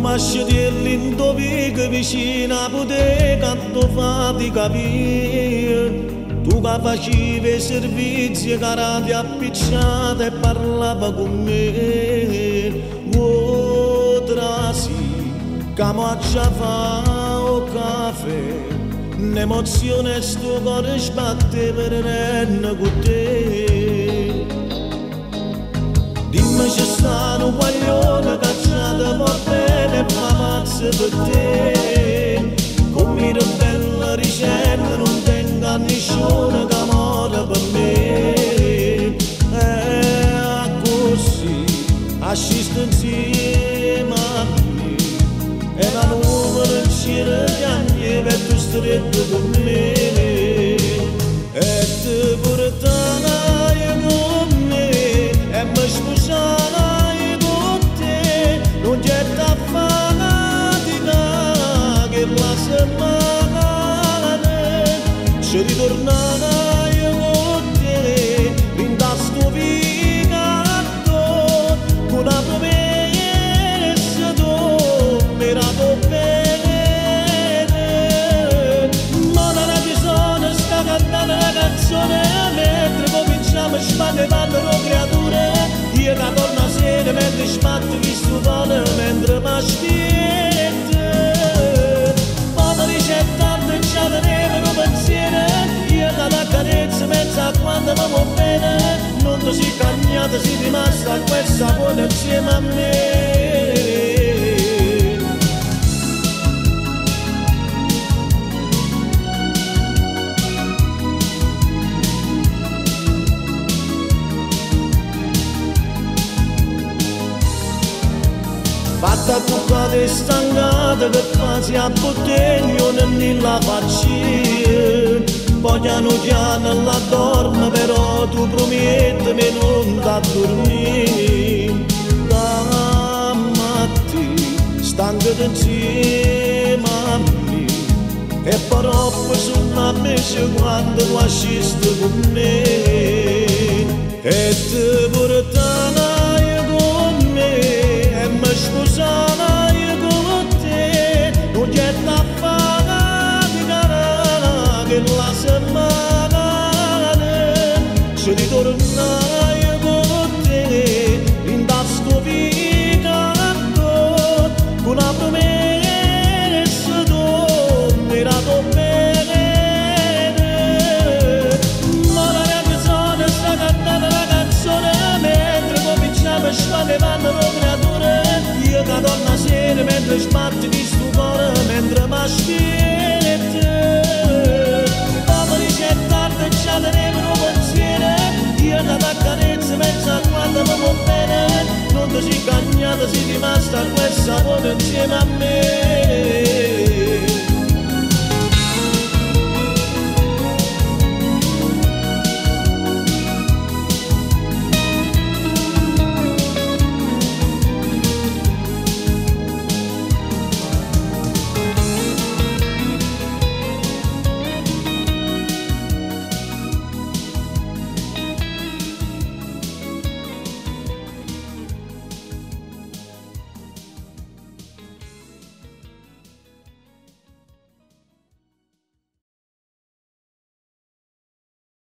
lascio dirli in dovica vicino a poter quanto fatti capire tu che facevi servizi carati appicciati e parlava con me oh trasi che moggia fa o caffè un'emozione sto cuore sbatte per renno con te dimmi se sta un guaglione cacciato va bene fa mazza per te come bella ricetta non tenga nessuno che amore per me e così assisto insieme a me e la nuvola in cielo piange tu stretto con me e te portai con me e mi sposai se ritornai con te in tasto vicato con la promessa tu mi rato bene ma non ci sono sta cantando la canzone mentre cominciamo a spanne vanno creature io che torno a sera mentre sbatto visto volo mentre ti sei cagnata sei rimasta questa buona insieme a me. Fatta tutta di stangata che quasi a bottegno non la faccia Poi piano piano la dorme però tu promettimi non da dormire Da mattina stanca insieme a me E però poi sono a me quando tu assisti con me E te portano che la settimana se ritornai con te in tasto vicato con la promessa tu mi rato bene ma la mia canzone sta cantando la canzone mentre cominciamo a sfare vanno creature io che torno a sera mentre sbatti di sto cuore mentre mi aspetta mi va